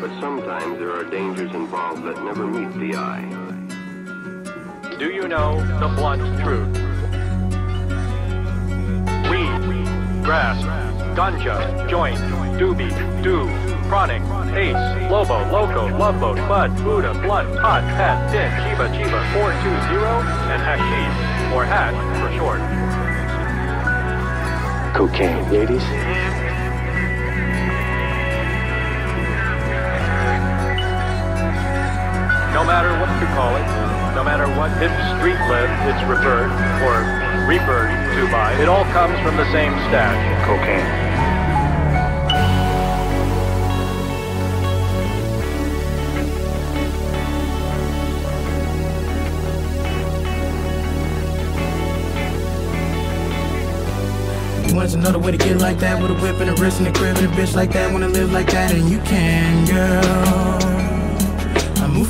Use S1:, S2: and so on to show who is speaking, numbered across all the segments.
S1: But sometimes there are dangers involved that never meet the eye.
S2: Do you know the blunt truth? Weed, grass, ganja, joint, doobie, do, chronic, ace, lobo, loco, love boat, bud, buddha, blunt, hot, pet, din, chiba, chiba, 420, and hashish, or hash for short.
S3: Cocaine, ladies.
S2: Matter what you call it, no matter what hip street live it's referred or referred to by, it all comes from the same stash.
S3: Cocaine.
S4: You want another way to get like that with a whip and a wrist and a crib and a bitch like that. Wanna live like that and you can, girl.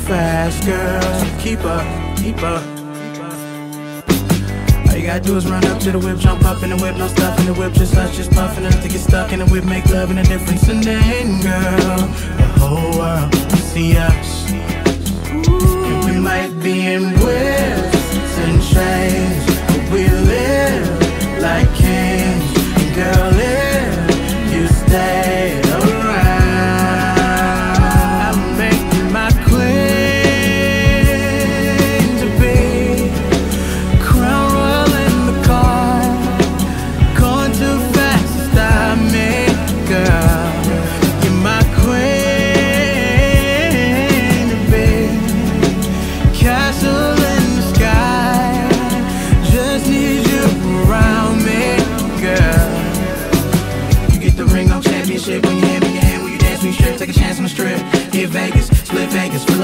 S4: Fast, girl. Keep up, keep up. All you gotta do is run up to the whip, jump up in the whip, no stuff in the whip, just us, just puffing enough to get stuck in the whip, make love and a difference, and then, girl, the whole world see us.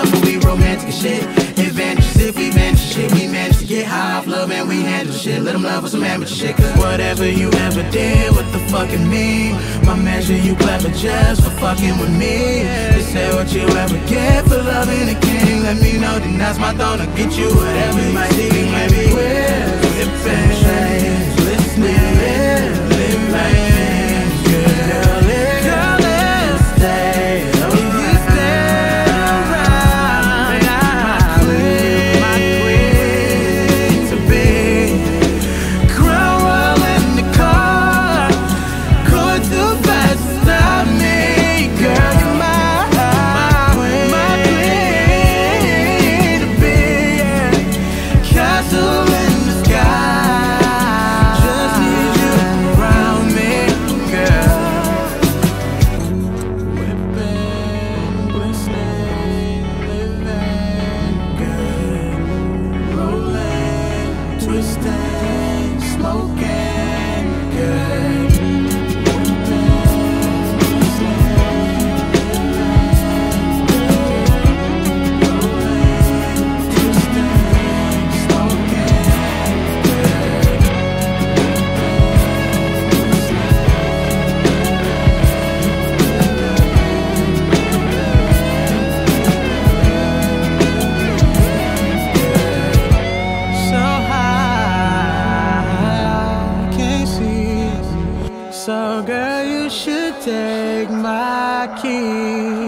S4: Fill we romantic as shit. Advantages if we manage shit, we manage to get high off love and we handle shit. Let them love with some amateur shit, cause whatever you ever did, what the fucking mean? My measure, you clever just for fucking with me. They say what you ever get for loving a king. Let me know, then that's my throne to get you whatever you might see. We might be take my key.